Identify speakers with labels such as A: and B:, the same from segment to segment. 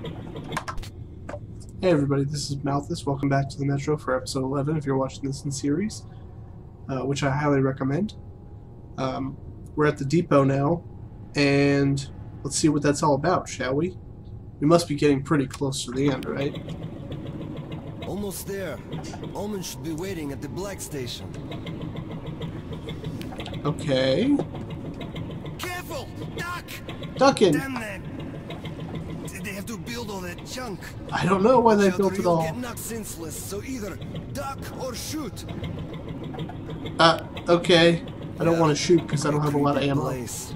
A: Hey everybody, this is Malthus. Welcome back to the Metro for episode 11 if you're watching this in series, uh, which I highly recommend. Um, we're at the depot now, and let's see what that's all about, shall we? We must be getting pretty close to the end, right?
B: Almost there. Ulman should be waiting at the black station.
A: Okay.
B: Careful! Duck!
A: Ducking!
B: Damn them! Did they have to build all that junk?
A: I don't know why they built it all.
B: get knocked senseless, so either duck or shoot.
A: Uh, okay. I don't want to shoot because I don't have a lot of ammo.
B: place.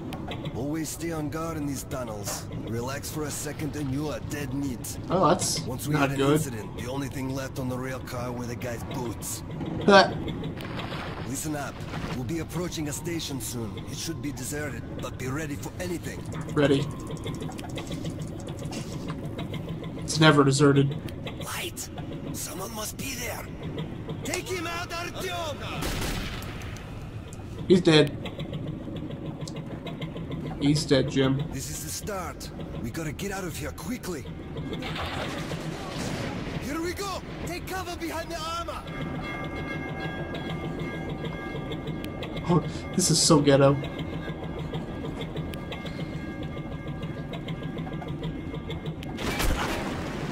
B: Always stay on guard in these tunnels. Relax for a second and you are dead meat.
A: Oh, that's
B: Once we
A: not
B: had an
A: good.
B: incident, the only thing left on the rail car were the guy's boots.
A: Ha,
B: Listen up. We'll be approaching a station soon. It should be deserted, but be ready for anything.
A: Ready. It's never deserted.
B: Light! Someone must be there! Take him out, Artyom!
A: He's dead. He's dead, Jim.
B: This is the start. We gotta get out of here quickly. Here we go! Take cover behind the armor!
A: Oh, this is so ghetto.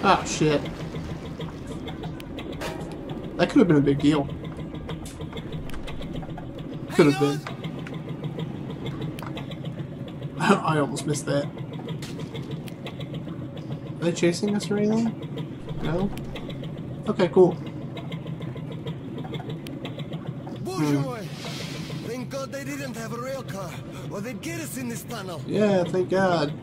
A: Ah, shit. That could have been a big deal. Could have been. I almost missed that. Are they chasing us or anything? No? Okay, cool.
B: Bourgeois! Thank God they didn't have a rail car, or they'd get us in this tunnel.
A: Yeah, thank God.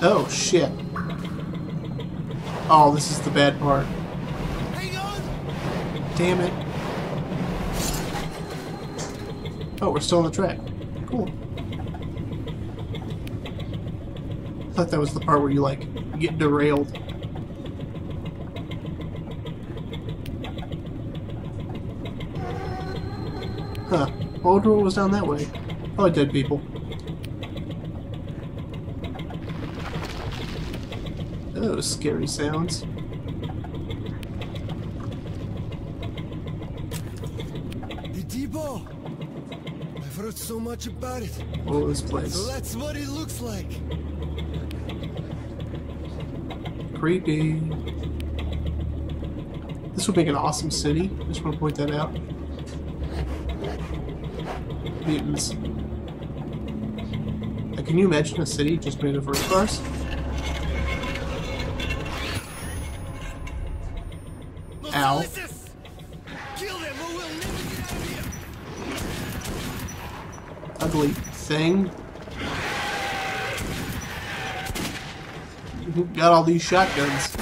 A: Oh, shit. Oh, this is the bad part. Damn it. Oh, we're still on the track. Cool. I thought that was the part where you, like, get derailed. Huh. What road was down that way? Oh, dead people. Oh, scary sounds.
B: The depot! I've heard so much about it.
A: Oh, this place.
B: So that's what it looks like.
A: Creepy. This would make an awesome city. I Just want to point that out. Mutants. Like, can you imagine a city just made of race cars?
B: Los
A: Ow.
B: Ulysses! Kill them or we'll never get out of
A: Ugly thing. Who Got all these shotguns.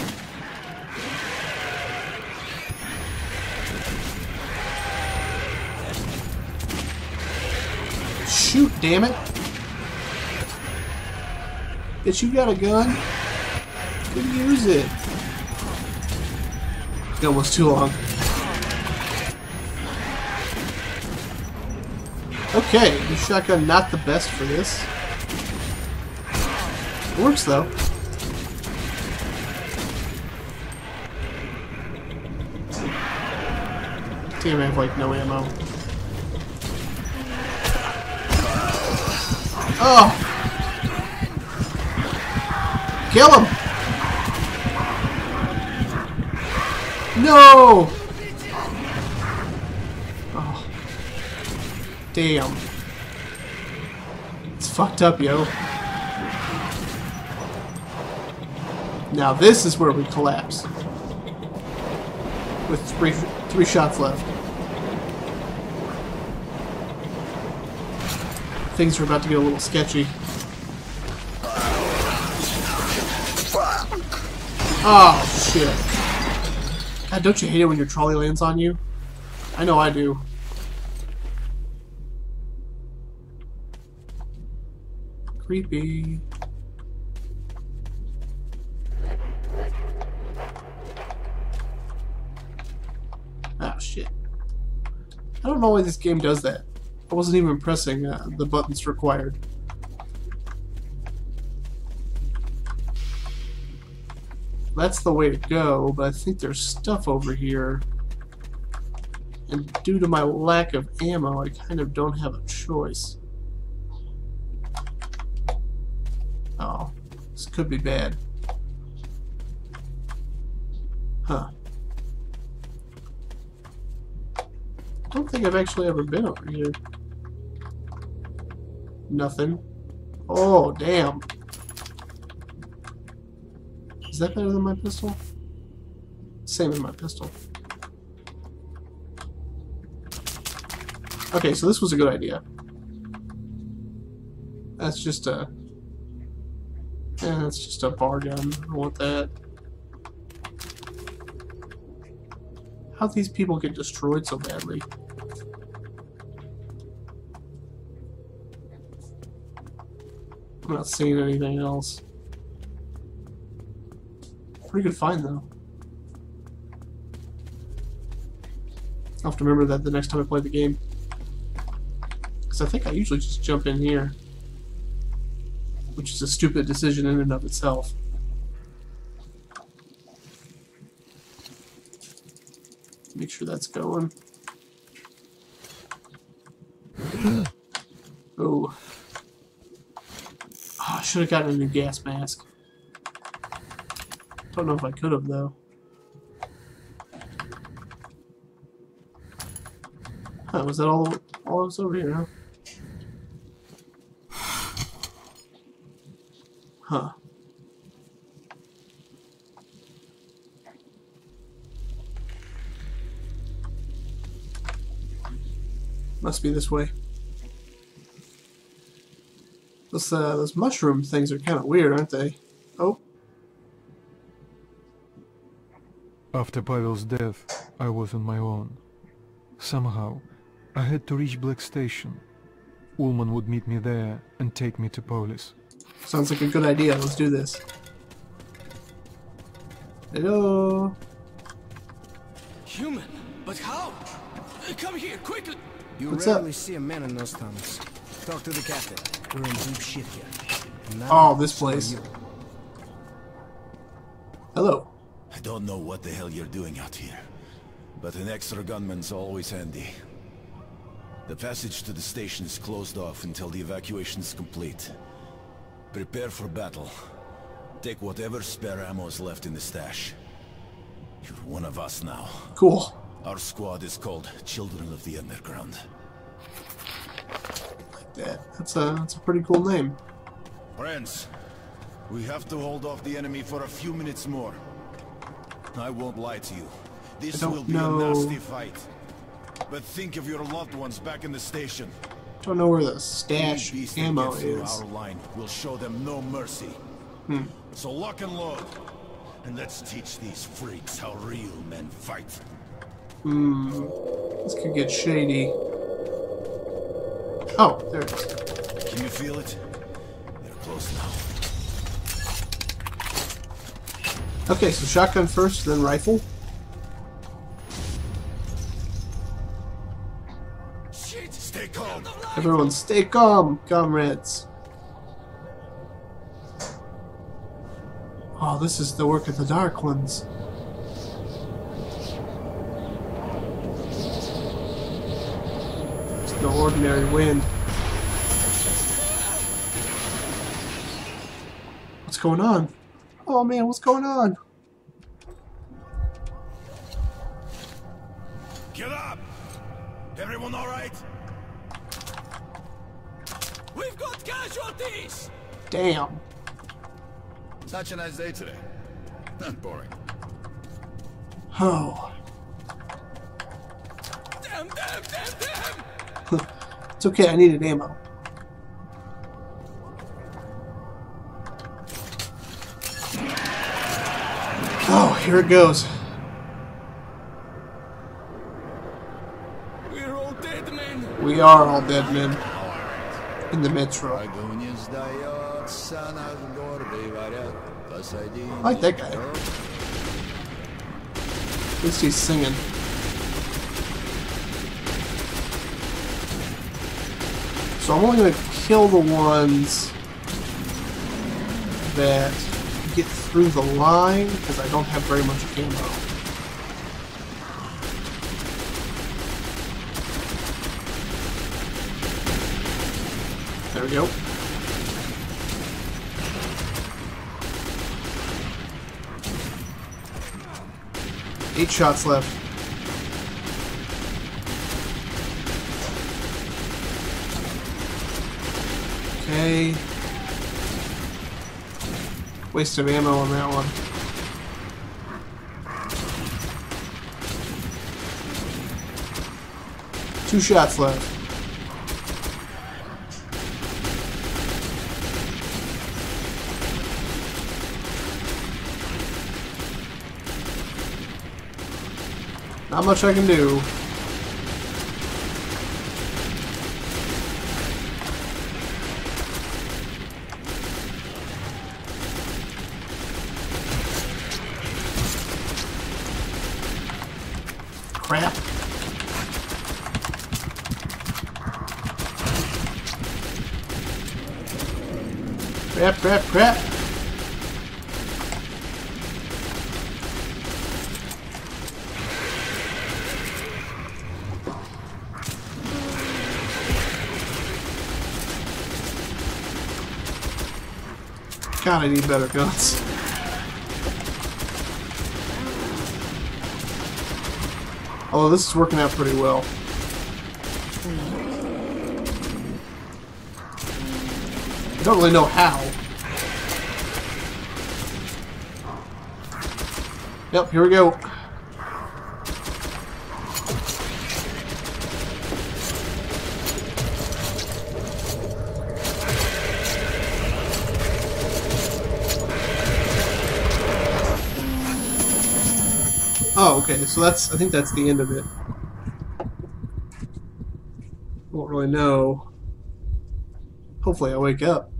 A: Shoot, damn it. Bitch, you got a gun? Could use it. That was too long. Okay, the shotgun not the best for this. It works though. Damn, I have like no ammo. Oh! Kill him! No! Oh. Damn. It's fucked up, yo. Now this is where we collapse. With three, three shots left. Things are about to get a little sketchy. Oh, shit. God, don't you hate it when your trolley lands on you? I know I do. Creepy. Ah, shit. I don't know why this game does that. I wasn't even pressing uh, the buttons required. That's the way to go, but I think there's stuff over here. And due to my lack of ammo, I kind of don't have a choice. Oh, this could be bad. Huh. I don't think I've actually ever been over here. Nothing. Oh, damn. Is that better than my pistol? Same as my pistol. Okay, so this was a good idea. That's just a... Yeah, that's just a bar gun. I want that. How these people get destroyed so badly? I'm not seeing anything else. Pretty good find, though. I'll have to remember that the next time I play the game. Because I think I usually just jump in here. Which is a stupid decision in and of itself. Make sure that's going. oh. Oh, I should have gotten a new gas mask. Don't know if I could have though. Huh, was that all all that was over here, huh? Huh. Must be this way. Those, uh, those mushroom things are kind of weird, aren't they?
C: After Pavel's death, I was on my own. Somehow, I had to reach Black Station. Ulman would meet me there and take me to Polis.
A: Sounds like a good idea. Let's do this. Hello.
D: Human? But how? Come here, quickly!
E: You
A: What's
E: rarely
A: up?
E: see a man in those tunnels. Talk to the captain. We're in deep shit here. Now,
A: Oh, this place. Hello.
F: I don't know what the hell you're doing out here, but an extra gunman's always handy. The passage to the station is closed off until the evacuation is complete. Prepare for battle. Take whatever spare ammo is left in the stash. You're one of us now.
A: Cool.
F: Our squad is called Children of the Underground.
A: Like that. That's a that's a pretty cool name.
F: Friends, we have to hold off the enemy for a few minutes more. I won't lie to you. This will be
A: know-
F: a nasty fight. But think of your loved ones back in the station.
A: Don't know where the stash
F: that
A: ammo is.
F: our line will show them no mercy. So lock and load. And let's teach these freaks how real men fight. Hmm.
A: This could get shady. Oh, there it is.
F: Can you feel it? They're close now.
A: Okay, so shotgun first, then rifle.
D: Shit!
F: Stay calm.
A: Everyone stay calm, comrades. Oh, this is the work of the Dark Ones. It's no ordinary wind. What's going on? Oh man, what's going on?
F: Get up! Everyone alright?
D: We've got casualties!
A: Damn.
F: Such a nice day today. Not boring.
A: Oh.
D: Damn, damn, damn, damn!
A: It's okay, I needed ammo. here it goes.
D: We're all dead men.
A: We are all dead men. In the metro. I like that guy. At least he's singing. So I'm only going to kill the ones that get through the line because I don't have very much ammo. There we go. Eight shots left. Okay. Waste of ammo on that one. Two shots left. Not much I can do. God, I need better guns. Oh, this is working out pretty well. I don't really know how. Yep, here we go. Oh, okay, so that's, I think that's the end of it. Won't really know. Hopefully I wake up.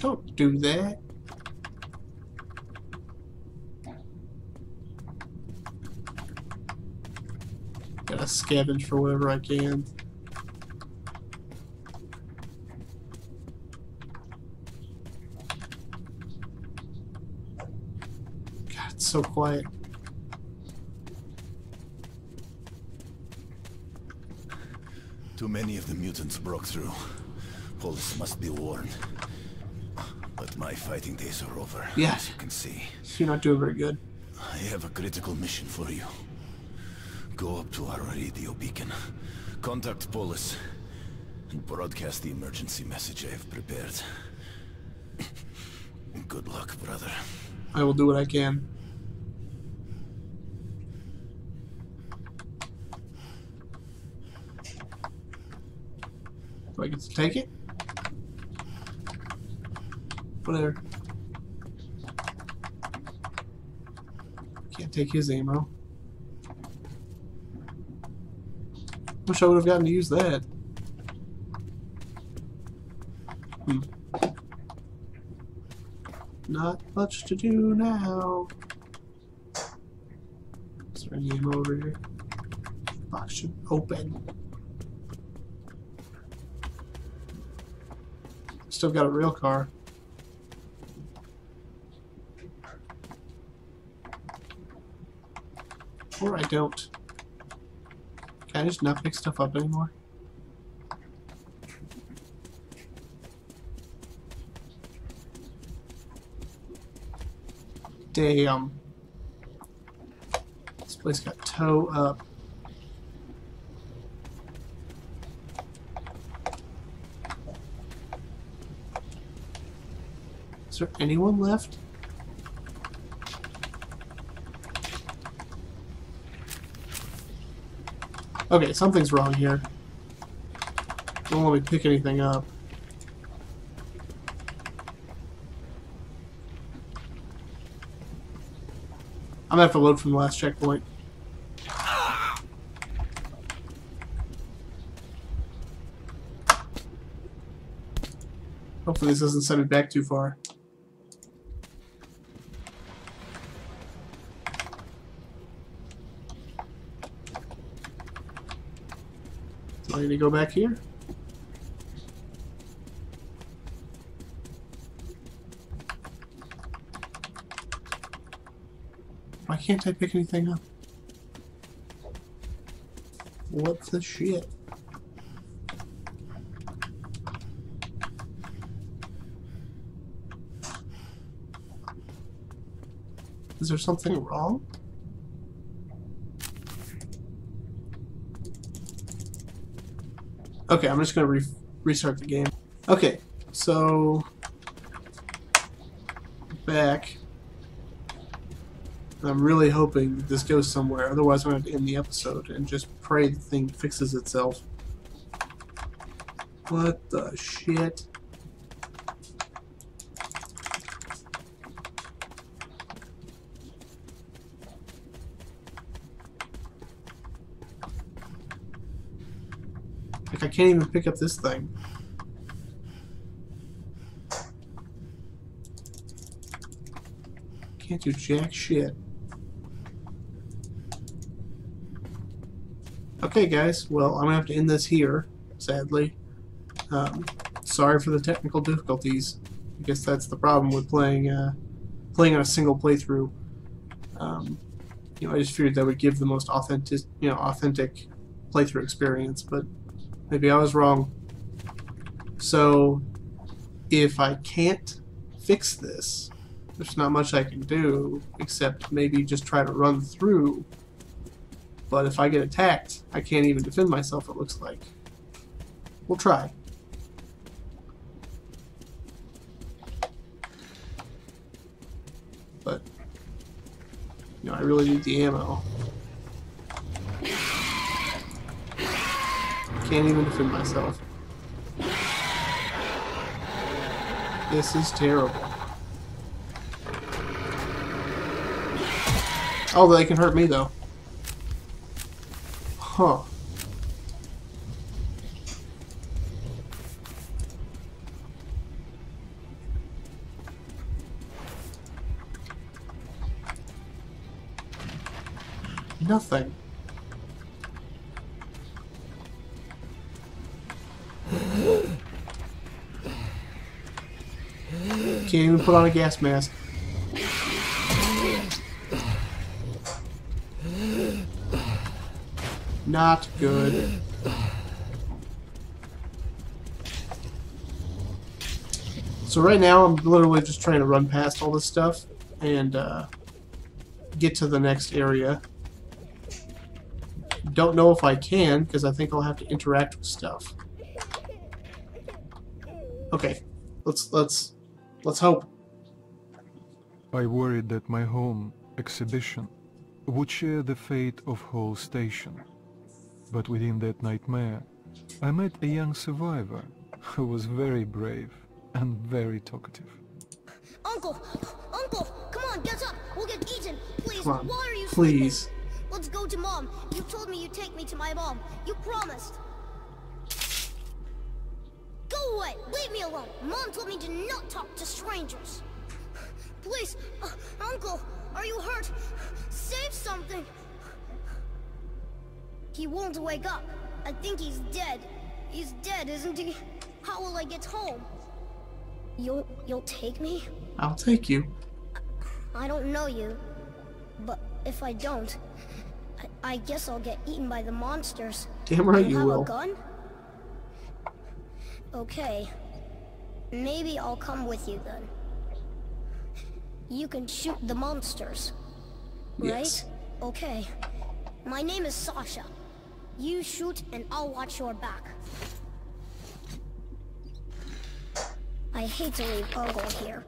A: Don't do that. Gotta scavenge for whatever I can. It's so quiet.
F: Too many of the mutants broke through. Polis must be warned. But my fighting days are over,
A: Yeah.
F: as you can see.
A: You're not doing very good.
F: I have a critical mission for you. Go up to our radio beacon. Contact Polis. And broadcast the emergency message I have prepared. Good luck, brother.
A: I will do what I can. Do I get to take it? Whatever. Can't take his ammo. Wish I would have gotten to use that. Hmm. Not much to do now. Is there any ammo over here? Box should open. Still got a real car. Or I don't. Can I just not pick stuff up anymore? Damn. This place got toe up. Is there anyone left? Okay, something's wrong here. Don't let me pick anything up. I'm gonna have to load from the last checkpoint. Hopefully this doesn't send me back too far. Need to go back here? Why can't I pick anything up? What the shit? Is there something wrong? Okay, I'm just gonna re restart the game. Okay, so back. I'm really hoping this goes somewhere. Otherwise, I'm going to end the episode and just pray the thing fixes itself. What the shit? Can't even pick up this thing. Can't do jack shit. Okay, guys. Well, I'm gonna have to end this here, sadly. Um, sorry for the technical difficulties. I guess that's the problem with playing uh, playing on a single playthrough. Um, you know, I just figured that would give the most authentic, you know, authentic playthrough experience, but maybe I was wrong. So, if I can't fix this, there's not much I can do except maybe just try to run through. But if I get attacked, I can't even defend myself, it looks like. We'll try. But, you know, I really need the ammo. Can't even defend myself. This is terrible. Oh, they can hurt me though. Huh. Nothing. Can't even put on a gas mask. Not good. So right now I'm literally just trying to run past all this stuff and uh, get to the next area. Don't know if I can because I think I'll have to interact with stuff. Okay, let's let's let's hope.
C: I worried that my home exhibition would share the fate of whole station. But within that nightmare, I met a young survivor who was very brave and very talkative.
G: Uncle! Uncle! Come on, get up! We'll get eaten! Please,
A: Come on,
G: why are you
A: please.
G: sleeping? Let's go to Mom. You told me you'd take me to my mom. You promised. Go away! Leave me alone! Mom told me to not talk to strangers. Please, uh, Uncle, are you hurt? Save something! He won't wake up. I think he's dead. He's dead, isn't he? How will I get home? You'll you'll take me?
A: I'll take you.
G: I don't know you. But if I don't, I, I guess I'll get eaten by the monsters.
A: Damn right
G: you
A: you
G: have
A: will.
G: a gun? Okay. Maybe I'll come with you then. You can shoot the monsters.
A: Yes.
G: Right? Okay. My name is Sasha. You shoot and I'll watch your back. I hate to leave Uncle here.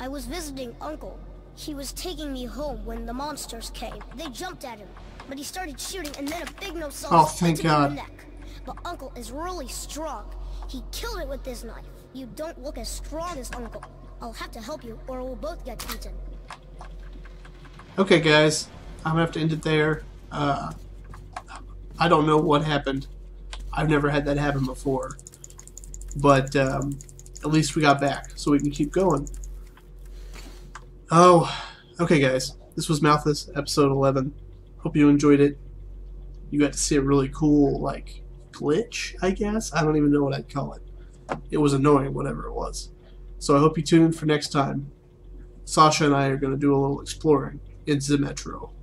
G: I was visiting Uncle. He was taking me home when the monsters came. They jumped at him, but he started shooting and then a big no
A: Oh, thank
G: him in
A: God.
G: the neck. But Uncle is really strong. He killed it with this knife. You don't look as strong as Uncle. I'll have to help you or we'll both get eaten.
A: Okay, guys, I'm gonna have to end it there. Uh, I don't know what happened. I've never had that happen before, but um, at least we got back, so we can keep going. Oh, okay, guys. This was Malthus, episode 11. Hope you enjoyed it. You got to see a really cool, like, glitch, I guess. I don't even know what I'd call it. It was annoying, whatever it was. So I hope you tune in for next time. Sasha and I are going to do a little exploring in metro.